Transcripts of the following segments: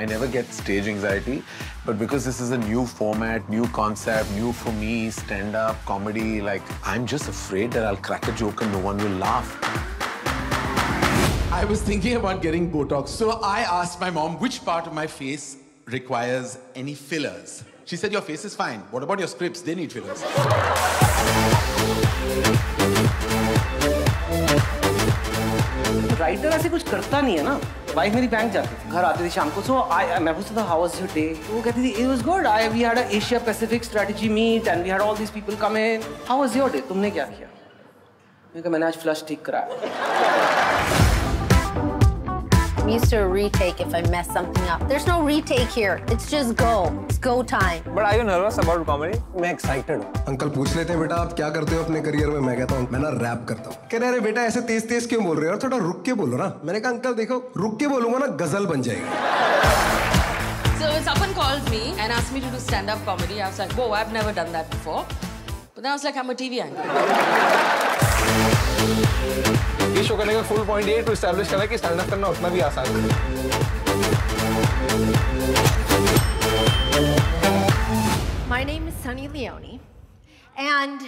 I never get stage anxiety, but because this is a new format, new concept, new for me, stand up, comedy, like, I'm just afraid that I'll crack a joke and no one will laugh. I was thinking about getting Botox, so I asked my mom which part of my face requires any fillers. She said, Your face is fine. What about your scripts? They need fillers. Writer ऐसे कुछ करता नहीं है ना। Wife मेरी bank जाती थी, घर आती थी शाम को। सो आई मैं पूछता था हाउ वाज योर डे तो वो कहती थी it was good I we had a Asia Pacific strategy meet and we had all these people come in how was your day तुमने क्या किया? मैंने कहा, मैंने आज फ्लश ठीक कराया. Used to a retake if I mess something up. There's no retake here. It's just go. It's go time. But are you nervous about comedy? मैं excited हूँ. अंकल पूछ लेते हैं बेटा आप क्या करते हो अपने करियर में मैं कहता हूँ मैं ना रैप करता हूँ कह रहे अरे बेटा ऐसे तेज तेज क्यों बोल रहे हो थोड़ा रुक के बोलो ना मैंने कहा अंकल देखो रुक के बोलूँगा ना गज़ल बन जाएगी So when someone called me and asked me to do stand-up comedy, I was like, whoa, I've never done that before. But then I was like, I'm a TV anchor. ये show करने का full point ये है to establish करना कि stand up करना उतना भी आसान है My name is Sunny Leone, and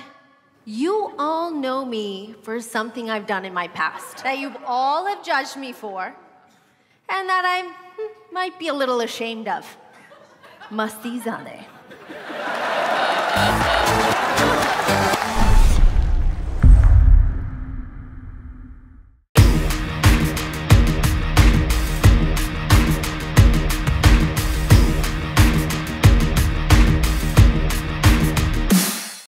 you all know me for something I've done in my past that you all have judged me for, and that I hmm, might be a little ashamed of. Masti Zale.